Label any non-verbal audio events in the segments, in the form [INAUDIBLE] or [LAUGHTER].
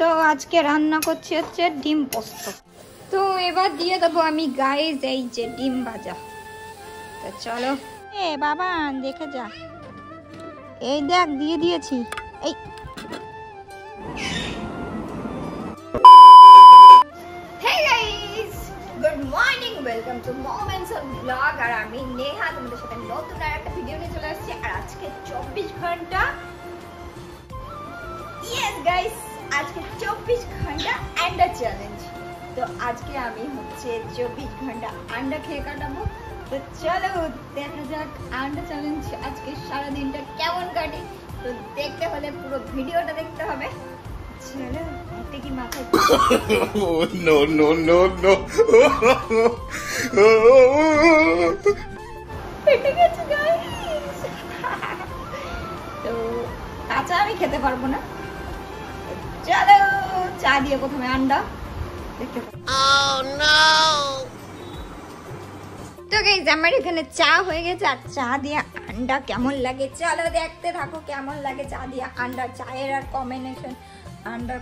তো আজকে রান্না করছি হচ্ছে ডিম পোস্ত। তো এবার দিয়ে দেবো আমি গাইজ এই যে ডিম ভাজা। তো চলো। এ বাবা, দেখে যা। এই দেখ, দিয়ে দিয়েছি। এই। গুড মর্নিং ওয়েলকাম আর নতুন আর একটা ভিডিও নিয়ে চলে আসছি। আর আজকে চব্বিশ ঘণ্টা। গাইস আজকে চব্বিশ ঘণ্টা আন্ডা চ্যালেঞ্জ তো আজকে আমি হচ্ছে চব্বিশ ঘণ্টা আন্ডা খেয়ে কাটাবো। তো চলো দেখা যাক আন্ডা চ্যালেঞ্জ আজকে সারা দিনটা কেমন কাটে। তো দেখতে হলে পুরো ভিডিওটা দেখতে হবে। চলো কি মাথায় [COUGHS] oh গেছে গাইস তো কাঁচা আমি খেতে পারব না। চলো চা দিয়ে প্রথমে আন্ডা। দেখতে তো গাইজ আমার এখানে চা হয়ে গেছে আর চা দিয়ে আন্ডা কেমন লাগে? চলো দেখতে থাকো কেমন লাগে চা দিয়ে আন্ডা চায়ের আর কম্বিনেশন আন্ডার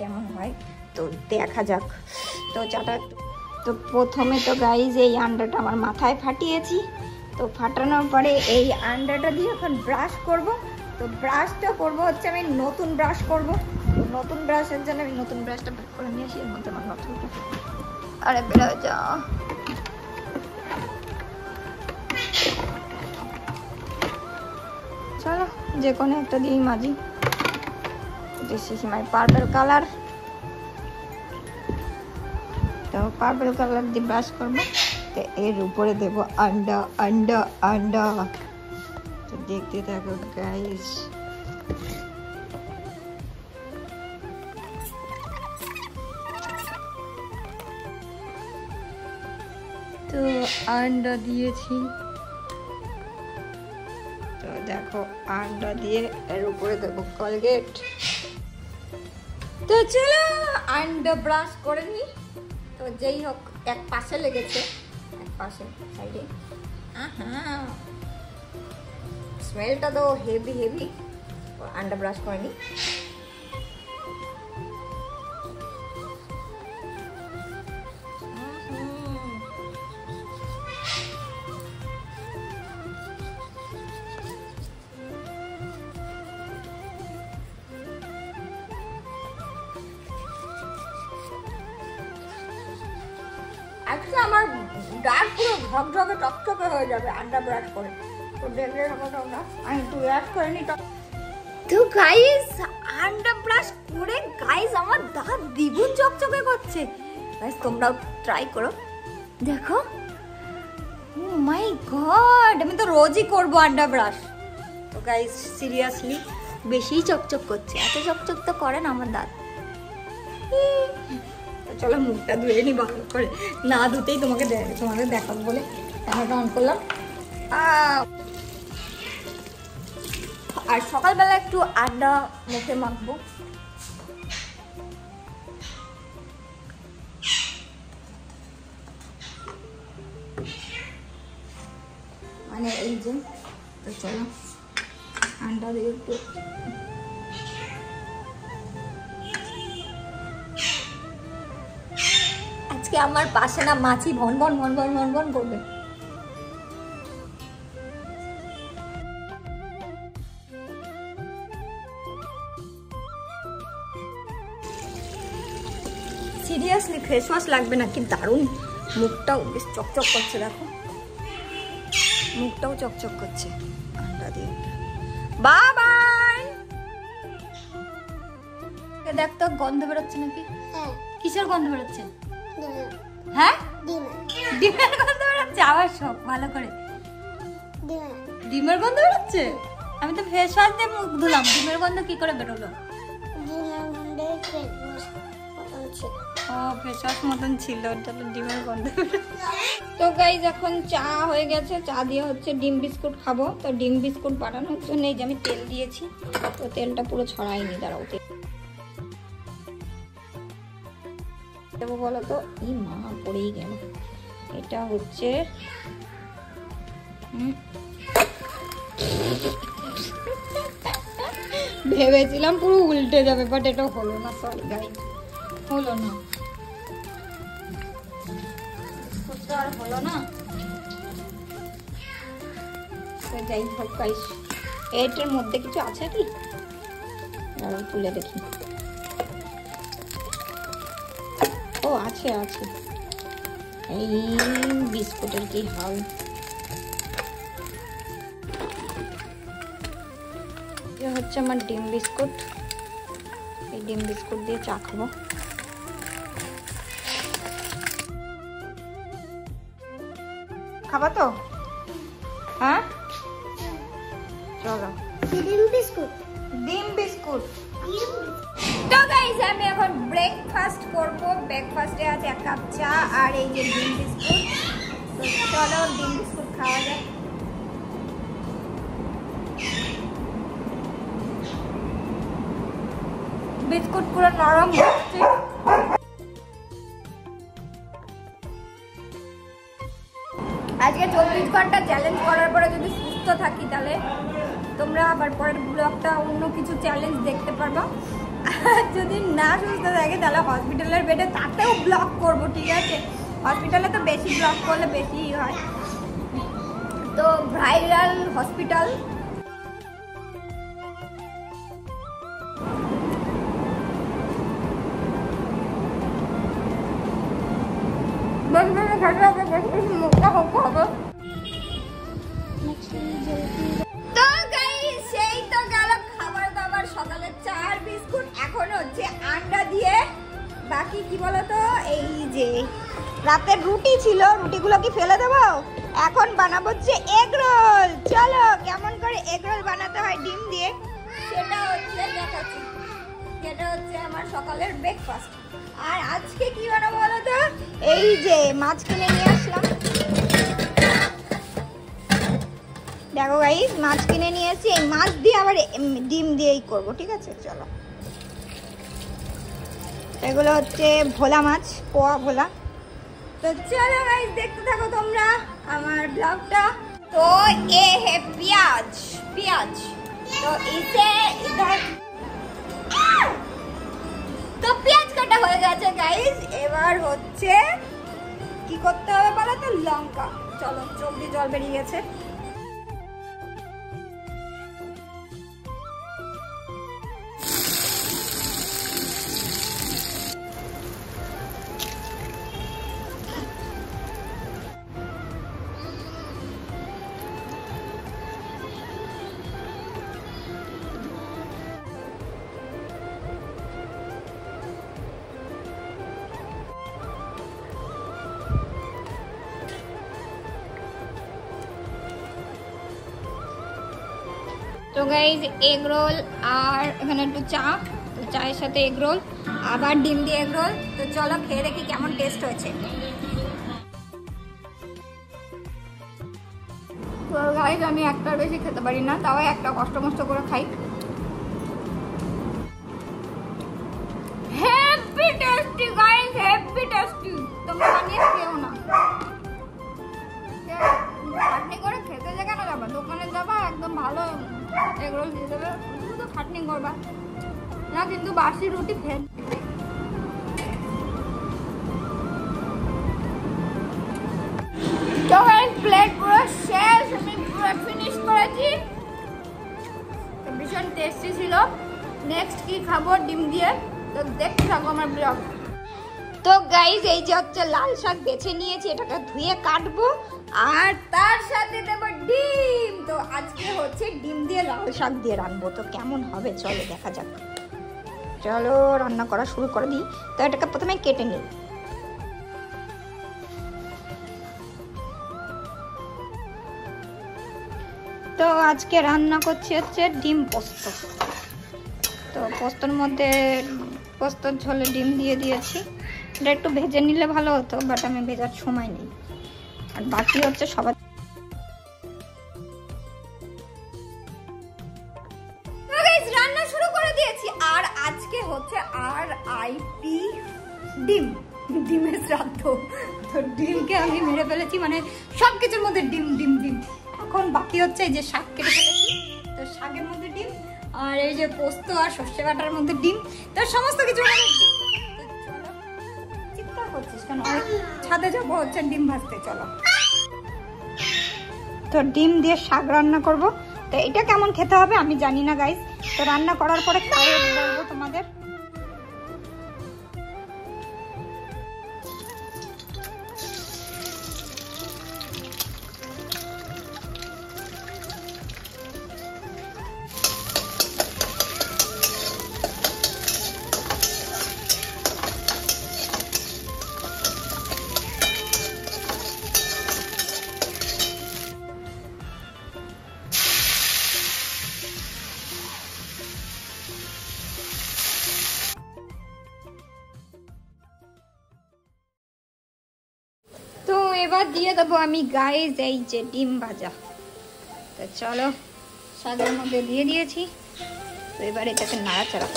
কেমন হয়? তো দেখা যাক। তো চাটা তো প্রথমে তো গাইজ এই আন্ডাটা আমার মাথায় ফাটিয়েছি। তো ফাটানোর পরে এই আন্ডাটা দিয়ে এখন ব্রাশ করব। তো ব্রাশটা করব হচ্ছে আমি নতুন ব্রাশ করব। নতুন ব্রাশের জন্য আমি নতুন ব্রাশটা বের করে নিয়ে আসি, এর মধ্যে আমার নতুন আরে বেরো যা। চলো, যে কোনো একটা দিয়েই মাজি। This is my purple colour তো পার্পল কালার দিয়ে ব্রাশ করব। তো এর উপরে দেবো আন্ডা আন্ডা আন্ডা তো দেখতে থাকো গাইস তো আন্ডা দিয়েছি। তো দেখো, আন্ডা দিয়ে এর উপরে দেবো কলগেট তো চলো, আন্ডা ব্রাশ করে নি। তো যেই হোক, এক পাশে লেগেছে। এক পাশে, সাইডে। স্মেলটা তো হেভি হেভি আন্ডা ব্রাশ করে নি। আজকে আমার দাঁত পুরো ঝকঝকে টকটকে হয়ে যাবে আন্ডা ব্রাশ করে। তো দেখলে আমি একটু ব্রাশ করে নি তো গাইস আন্ডা ব্রাশ করে গাইস আমার দাঁত দ্বিগুণ চকচকে করছে। গাইস তোমরাও ট্রাই করো। দেখো। ও মাই গড আমি তো রোজই করব আন্ডা ব্রাশ তো গাইস সিরিয়াসলি বেশিই চকচক করছে। এত চকচক তো করে না আমার দাঁত। চলো মুখটা ধুয়ে নি ভালো করে। না ধুতেই তোমাকে তোমাদের দেখাবো বলে ক্যামেরাটা অন করলাম! আর সকালবেলা একটু আড্ডা মুখে মাখবো। মানে এই যে, তো চলো আন্ডা দিয়ে একটু আজকে আমার পাশে না মাছি ভন ভন ভন ভন ভন ভন করবে। সিরিয়াসলি ফেস ওয়াশ লাগবে না কি দারুণ। মুখটাও বেশ চকচক করছে দেখো। মুখটাও চকচক করছে। আন্ডা দিয়ে। বাবাই! দেখ তো গন্ধ বেরোচ্ছে নাকি? হ্যাঁ। কিসের গন্ধ বেরোচ্ছে? হ্যাঁ? ডিমের গন্ধ বেরোচ্ছে? আবার সব ভালো করে। ডিমের গন্ধ বেরোচ্ছে? আমি তো ফেস ওয়াশ দিয়ে মুখ ধুলাম। ডিমের গন্ধ কি করে বেরোলো? ও ফেস ওয়াশ মতন ছিল। ওটা তো ডিমের গন্ধ তো গাইজ এখন চা হয়ে গেছে। চা দিয়ে হচ্ছে ডিম বিস্কুট খাব। তো ডিম বিস্কুট বানানোর জন্য এই যে আমি তেল দিয়েছি। তো তেলটা পুরো ছড়াইনি দাঁড়াও। তেল দেবো বলো তো? ই মা, পড়েই গেল। এটা হচ্ছে ভেবেছিলাম পুরো উল্টে যাবে বাট এটা হলো না সরি গাই হলো না। হলো না। যাই হোক এটার মধ্যে কিছু আছে কি? তুলে দেখি। ও, আছে আছে। এই বিস্কুটের কি হাল? এটা হচ্ছে আমার ডিম বিস্কুট। এই ডিম বিস্কুট দিয়ে চা খাব। খাবা তো? হ্যাঁ? চলো। ডিম বিস্কুট? ডিম বিস্কুট। তো গাইস আমি এখন ব্রেকফাস্ট করব। ব্রেকফাস্টে আছে এক কাপ চা আর এই যে ডিম বিস্কুট। তো চলো ডিম বিস্কুট খাওয়া যাক। বিস্কুট পুরো নরম হচ্ছে। আজকে চব্বিশ ঘণ্টা চ্যালেঞ্জ করার পরে যদি সুস্থ থাকি তাহলে তোমরা আবার পরের ব্লগটা অন্য কিছু চ্যালেঞ্জ দেখতে পারব। যদি না সুস্থ থাকে, তাহলে হসপিটালের বেডে তাতেও ব্লগ করব, ঠিক আছে? হসপিটালে তো বেশি ব্লগ করলে বেশি হয়। তো ভাইরাল হসপিটাল বাকি কি বলতো? এই যে রাতের রুটি ছিল রুটিগুলো কি ফেলে দেবো? এখন বানাবো হচ্ছে এগ রোল চলো কেমন করে এগ রোল বানাতে হয় ডিম দিয়ে? সেটা হচ্ছে দেখাচ্ছি। যেটা হচ্ছে আমার সকালের ব্রেকফাস্ট আর আজকে কি বানাবো বলো তো এই যে মাছ কিনে নিয়ে আসলাম। দেখো গাইস মাছ কিনে নিয়ে এসেছি। এই মাছ দিয়ে আবার ডিম দিয়েই করব ঠিক আছে? চলো। এগুলো হচ্ছে ভোলা মাছ, পোয়া ভোলা। তো চলো গাইস দেখতে থাকো তোমরা আমার ব্লগটা। তো এ হে পেঁয়াজ পেঁয়াজ। তো ইসে ইধর তো পেঁয়াজ কাটা হয়ে গেছে গাইস এবার হচ্ছে কি করতে হবে বলো তো? লঙ্কা। চলো, চোখ দিয়ে জল বেরিয়ে গেছে। তো গাইজ এগ রোল আর এখানে একটু চা, তো চায়ের সাথে এগ রোল আবার ডিম দিয়ে এগ রোল তো চলো খেয়ে দেখি কেমন টেস্ট হয়েছে। তো গাইজ আমি একটার বেশি খেতে পারি না, তাও একটা কষ্ট মষ্ট করে খাই। আমি পুরো ফিনিশ করেছি ভীষণ টেস্টি ছিল নেক্সট কি খাব? ডিম দিয়ে। তো দেখতে আমার তো এই যে হচ্ছে লাল শাক বেছে নিয়েছি, এটাকে ধুয়ে কাটবো। আর তার সাথে ডিম। তো আজকে হচ্ছে ডিম দিয়ে লাল শাক দিয়ে রান্নবো তো কেমন হবে? চলো দেখা যাক। চলো, রান্না করা শুরু করে দিই। তো এটাকে প্রথমে কেটে নিই। তো আজকে রান্না করছি হচ্ছে ডিম পোস্ত। তো পোস্তর মধ্যে, পোস্তর ঝোলে ডিম দিয়ে দিয়েছি। এটা একটু ভেজে নিলে ভালো হতো, বাট আমি ভেজার সময় নেই। আর বাকি হচ্ছে সবার এই যে শাক কেটে ফেলেছি। তো শাকের মধ্যে ডিম আর এই যে পোস্ত আর সর্ষে বাটার মধ্যে ডিম। তো সমস্ত কিছু শাক রান্না করব। তো এটা কেমন খেতে হবে আমি জানি না গাইস তো রান্না করার পরে খাইয়ে এবার দিয়ে দেবো আমি গাইজ এই যে ডিম ভাজা। তো চলো শাকের মধ্যে দিয়ে দিয়েছি। তো এবার এটাকে নাড়াচাড়া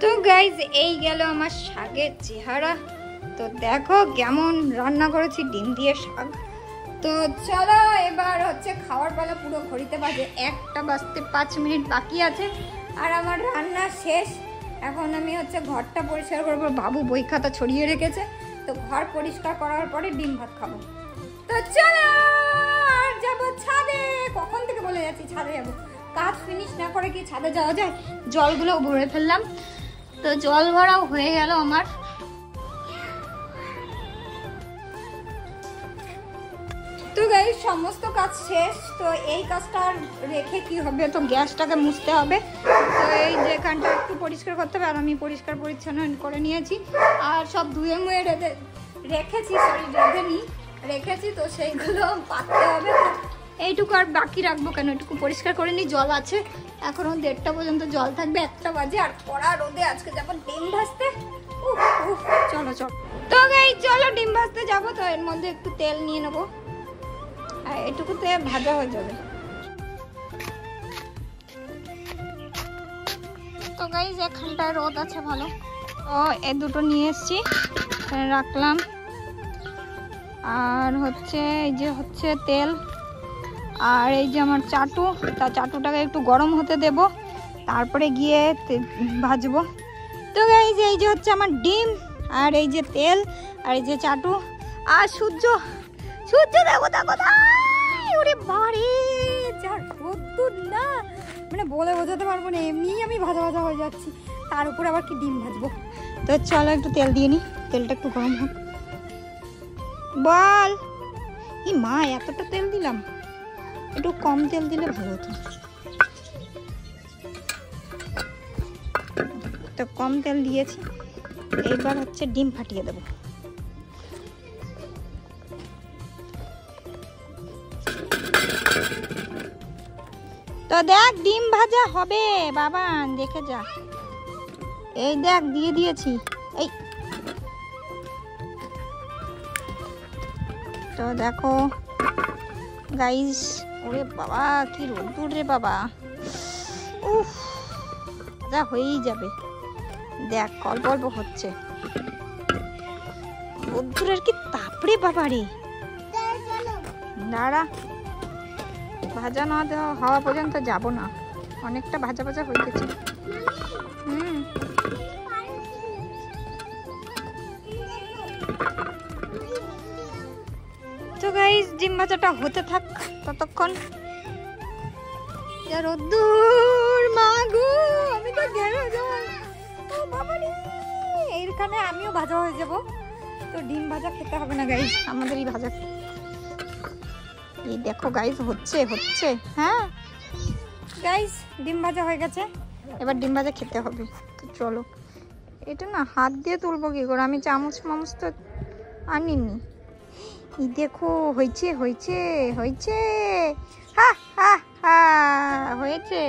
তো এই গেল আমার শাকের চেহারা। তো দেখো কেমন রান্না করেছি ডিম দিয়ে শাক। তো চলো এবার হচ্ছে খাওয়ার বেলা পুরো ঘড়িতে বাজে একটা বাজতে পাঁচ মিনিট বাকি আছে আর আমার রান্না শেষ। এখন আমি হচ্ছে ঘরটা পরিষ্কার করব। বাবু বই খাতা ছড়িয়ে রেখেছে। তো ঘর পরিষ্কার করার পরে ডিম ভাত খাব। তো চলো, আর যাব ছাদে। কখন থেকে বলে যাচ্ছি ছাদে যাব? কাজ ফিনিশ না করে কি ছাদে যাওয়া যায়? জলগুলো ভরে ফেললাম। তো জল ভরাও হয়ে গেল আমার। গাই সমস্ত কাজ শেষ, তো এই কাজটা রেখে কি হবে? তো গ্যাসটাকে মুছতে হবে। তো এই যেখানটা একটু পরিষ্কার করতে হবে, আর আমি পরিষ্কার পরিচ্ছন্ন করে নিয়েছি। আর সব ধুয়ে মুয়ে রেখে রেখেছি সরি রেখে নি রেখেছি তো সেইগুলো পাততে হবে। এইটুকু আর বাকি রাখব কেন? এটুকু পরিষ্কার করে নি জল আছে। এখনও দেড়টা পর্যন্ত জল থাকবে, একটা বাজে, আর কড়া রোদে আজকে যাব ডিম ভাজতে। চলো চলো। তো গাই চলো, ডিম ভাজতে যাব, তো এর মধ্যে একটু তেল নিয়ে নেব। আর এটুকুতে ভাজা হয়ে যাবে। তো গাইজ এখানটায় রোদ আছে ভালো। ও এ দুটো নিয়ে এসছি। রাখলাম। আর হচ্ছে এই যে হচ্ছে তেল। আর এই যে আমার চাটু তা চাটুটাকে একটু গরম হতে দেব। তারপরে গিয়ে ভাজবো। তো গাইজ এই যে হচ্ছে আমার ডিম আর এই যে তেল আর এই যে চাটু। আর সূর্য সূর্য দেবতা কোথায় ওরে বাড়ি যা রোদ্দুর না মানে বলে বোঝাতে পারব না এমনি আমি ভাজা ভাজা হয়ে যাচ্ছি, তার উপর আবার কি ডিম ভাজবো? তো চলো একটু তেল দিয়ে নি, তেলটা একটু গরম হোক। বল, ই মা, এতটা তেল দিলাম, একটু কম তেল দিলে ভালো হতো। তো কম তেল দিয়েছি, এইবার হচ্ছে ডিম ফাটিয়ে দেবো। তো দেখ, ডিম ভাজা হবে। বাবা, দেখে যা। এই দেখ, দিয়ে দিয়েছি। এই। তো দেখো গাইস ওরে বাবা, কি রোদ্দুর রে বাবা। উফ, যা হয়েই যাবে। দেখ, অল্প অল্প হচ্ছে। রোদ্দুরের কি তাপড়ে বাবা রে। দাঁড়া। ভাজা না দেওয়া হওয়া পর্যন্ত যাব না। অনেকটা ভাজা ভাজা হয়ে গেছে। তো ডিম ভাজাটা হতে থাক ততক্ষণ। যা রোদ্দুর মাগু আমি তো এইখানে আমিও ভাজা হয়ে যাব। তো ডিম ভাজা খেতে হবে না গাইস আমাদের এই ভাজা এই দেখো গাইস হচ্ছে হচ্ছে হ্যাঁ? গাইস ডিম ভাজা হয়ে গেছে। এবার ডিম ভাজা খেতে হবে তো চলো। এটা না হাত দিয়ে তুলবো কি করে? আমি চামচ মামচ তো আনিনি। এই দেখো হয়েছে হয়েছে হয়েছে। হা হা হা হয়েছে।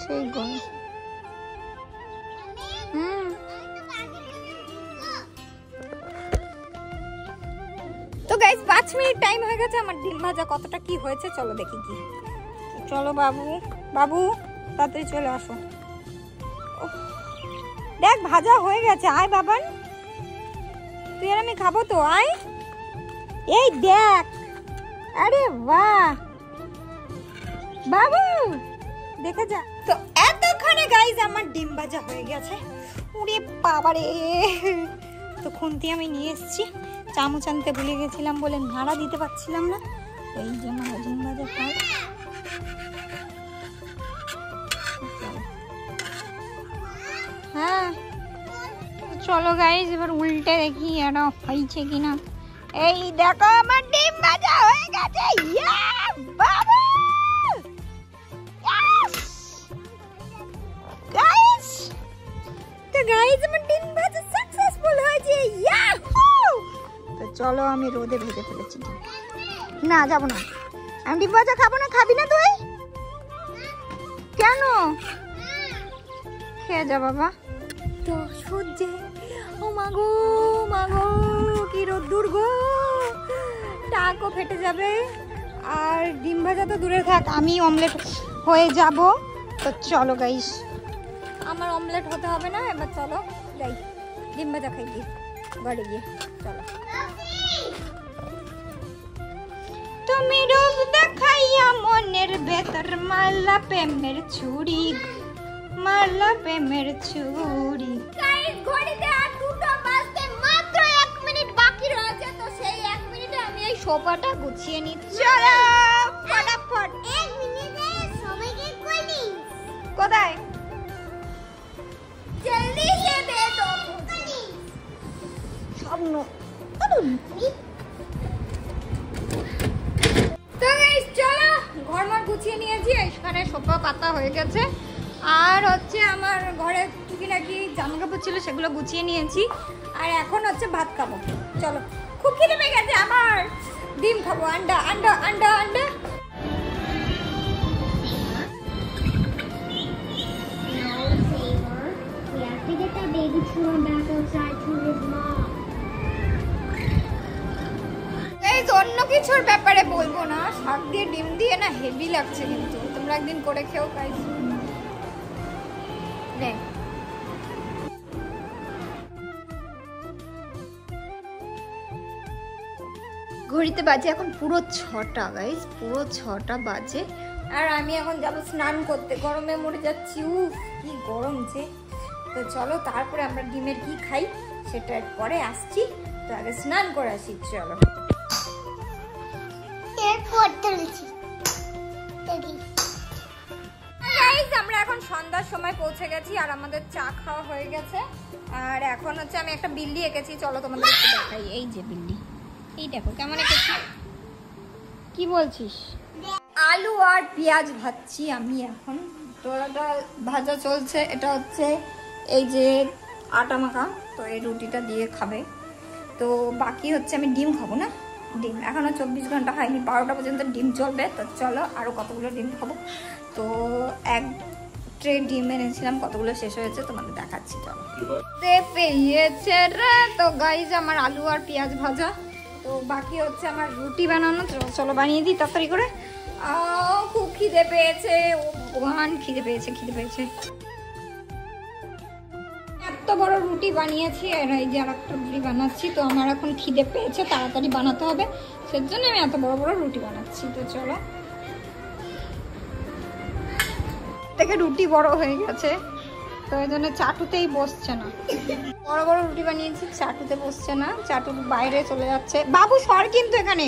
সেই গো গাইজ পাঁচ মিনিট টাইম হয়ে গেছে, আমার ডিম ভাজা কতটা কি হয়েছে, চলো দেখি কি। চলো বাবু বাবু, তাড়াতাড়ি চলে আসো। দেখ, ভাজা হয়ে গেছে। আয় বাবান। তুই আর আমি খাব তো, আয়। এই দেখ। আরে বাহ। বাবু, দেখে যা। তো এতক্ষণে গাইজ আমার ডিম ভাজা হয়ে গেছে। উড়ে বাবারে। তো খুন্তি আমি নিয়ে এসেছি। চামচ আনতে ভুলে গেছিলাম বলে নাড়া দিতে পারছিলাম না। এই যে ডিম ভাজা খাই হ্যাঁ চলো গাইজ এবার উল্টে দেখি এটা হয়েছে কিনা। এই দেখো, আমার ডিম ভাজা হয়ে গেছে। গাইস আমার চলো, আমি রোদে ভেজে ফেলেছি। না, যাব না। আমি ডিম ভাজা খাব না, খাবি না তুই? কেন? খেয়ে যা, বাবা। তো সূর্যে, ও মাগো মাগো কি রোদ্দুর গো। টাকও ফেটে যাবে। আর ডিম ভাজা তো দূরে থাক আমি অমলেট হয়ে যাব। তো চলো গাইস আমার অমলেট হতে হবে না, এবার চলো, যাই। ডিম ভাজা খাই গিয়ে, ঘরে গিয়ে, চলো। তুমি রূপ দেখাইয়া মনের ভেতর মারলা প্রেমের ছুরি মারলা প্রেমের ছুরি। ঘড়িতে আর দুটো বাজতে মাত্র এক মিনিট বাকি রয়েছে তো সেই এক মিনিটে আমি এই সোফাটা গুছিয়ে নি চলো ফটাফট। এক মিনিটে সবাইকে কই দিস? কোথায়? জলদি সে দে দো স্বপ্ন। চলো। ঘরমার গুছিয়ে নিয়েছি, এখানে সোফা পাতা হয়ে গেছে। আর হচ্ছে আমার ঘরে টুকি নাকি জামা কাপড় ছিল, সেগুলো গুছিয়ে নিয়েছি। আর এখন হচ্ছে ভাত খাব। চলো। খুব খিদে পেয়ে আমার। ডিম খাব, আন্ডা আন্ডা আন্ডা আন্ডা। No favor. We have to get that baby Truman back outside to his mom. অন্য কিছুর ব্যাপারে বলব না। শাক দিয়ে ডিম দিয়ে না হেভি লাগছে কিন্তু। তোমরা একদিন করে খেও নে। ঘড়িতে বাজে এখন পুরো ছটা গাইস পুরো ছটা বাজে। আর আমি এখন যাব স্নান করতে। গরমে মরে যাচ্ছি। উফ, কি গরম যে। তো চলো তারপরে আমরা ডিমের কি খাই সেটা পরে আসছি। তো আগে স্নান করে আসি, চলো। আমরা এখন সন্ধ্যার সময় পৌঁছে গেছি আর আমাদের চা খাওয়া হয়ে গেছে। আর এখন হচ্ছে আমি একটা বিল্লি এঁকেছি, চলো তোমাদের একটু দেখাই। এই যে বিল্লি। এই দেখো, কেমন এঁকেছি? কি বলছিস? আলু আর পেঁয়াজ ভাজছি আমি এখন। তো এটা ভাজা চলছে, এটা হচ্ছে এই যে আটা মাখা। তো এই রুটিটা দিয়ে খাবে। তো বাকি হচ্ছে আমি ডিম খাব, না? ডিম। এখনও চব্বিশ ঘণ্টা হয়নি, বারোটা পর্যন্ত ডিম চলবে। তো চলো আরও কতগুলো ডিম খাব। তো এক ট্রে ডিম এনেছিলাম, কতগুলো শেষ হয়েছে তোমাদের দেখাচ্ছি পেয়েছে রে। তো গাইজ আমার আলু আর পেঁয়াজ ভাজা। তো বাকি হচ্ছে আমার রুটি বানানো। চলো বানিয়ে দিই তাড়াতাড়ি করে। খুব খিদে পেয়েছে। ও খিদে পেয়েছে খিদে পেয়েছে। এত বড় রুটি বানিয়েছি, আর এই যে আর একটা রুটি বানাচ্ছি, তো আমার এখন খিদে পেয়েছে, তাড়াতাড়ি বানাতে হবে। সেজন্য আমি এত বড় বড় রুটি বানাচ্ছি, তো চলো। থেকে রুটি বড় হয়ে গেছে, তো এই জন্য চাটুতেই বসছে না। বড় বড় রুটি বানিয়েছি, চাটুতে বসছে না, চাটু বাইরে চলে যাচ্ছে। বাবু, সর কিন্তু এখানে।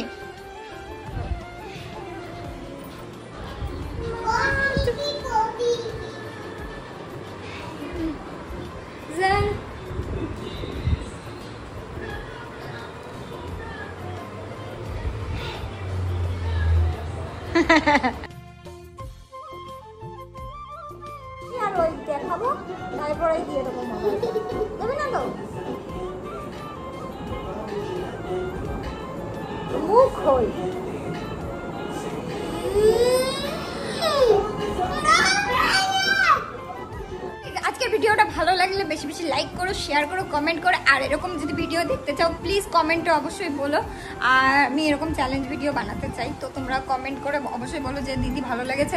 আর ওই দেখাবো তারপরে দিয়ে দেবো মোবাইল দেবে না তো মুখ হই ভালো লাগলে বেশি বেশি লাইক করো শেয়ার করো কমেন্ট করো। আর এরকম যদি ভিডিও দেখতে চাও প্লিজ কমেন্টে অবশ্যই বলো। আর আমি এরকম চ্যালেঞ্জ ভিডিও বানাতে চাই, তো তোমরা কমেন্ট করে অবশ্যই বলো যে, দিদি ভালো লেগেছে।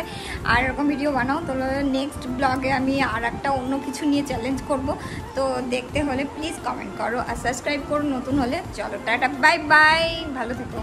আর এরকম ভিডিও বানাও, তো নেক্সট ব্লগে আমি আর একটা অন্য কিছু নিয়ে চ্যালেঞ্জ করব। তো দেখতে হলে প্লিজ কমেন্ট করো আর সাবস্ক্রাইব করো নতুন হলে। চলো, টাটা বাই বাই ভালো থেকো।